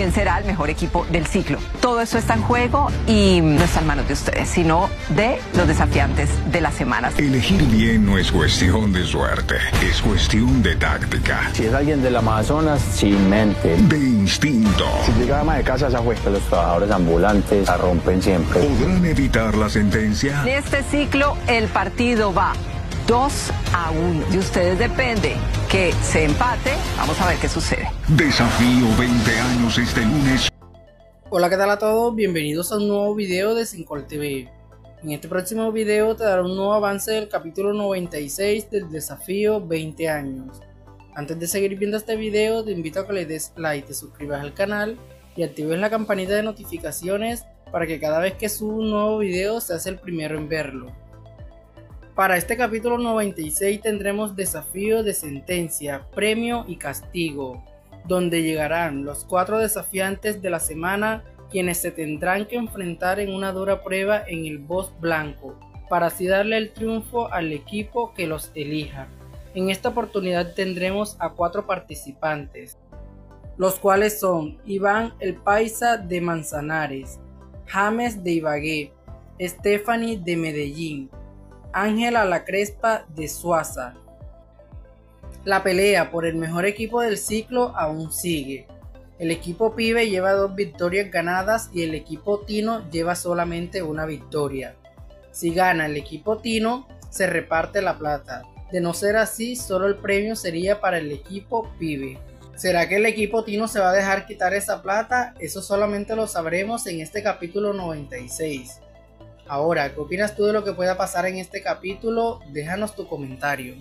quién será el mejor equipo del ciclo. Todo eso está en juego y no está en manos de ustedes, sino de los desafiantes de las semanas. Elegir bien no es cuestión de suerte, es cuestión de táctica. Si es alguien del Amazonas, sin mente. De instinto. Si llega ama de casa, esa fue. Los trabajadores ambulantes la rompen siempre. ¿Podrán evitar la sentencia? En este ciclo, el partido va 2 a 1. De ustedes depende que se empate. Vamos a ver qué sucede. Desafío 20 años este lunes. Hola, ¿qué tal a todos? Bienvenidos a un nuevo video de Sincol TV. En este próximo video te daré un nuevo avance del capítulo 96 del desafío 20 años. Antes de seguir viendo este video, te invito a que le des like, te suscribas al canal y actives la campanita de notificaciones para que cada vez que suba un nuevo video seas el primero en verlo. Para este capítulo 96 tendremos desafío de sentencia, premio y castigo, donde llegarán los cuatro desafiantes de la semana quienes se tendrán que enfrentar en una dura prueba en el boss blanco, para así darle el triunfo al equipo que los elija. En esta oportunidad tendremos a cuatro participantes, los cuales son Iván el Paisa de Manzanares, James de Ibagué, Stephanie de Medellín, Ángela La Crespa de Suaza. La pelea por el mejor equipo del ciclo aún sigue. El equipo Pibe lleva dos victorias ganadas y el equipo Tino lleva solamente una victoria. Si gana el equipo Tino, se reparte la plata. De no ser así, solo el premio sería para el equipo Pibe. ¿Será que el equipo Tino se va a dejar quitar esa plata? Eso solamente lo sabremos en este capítulo 96. Ahora, ¿qué opinas tú de lo que pueda pasar en este capítulo? Déjanos tu comentario.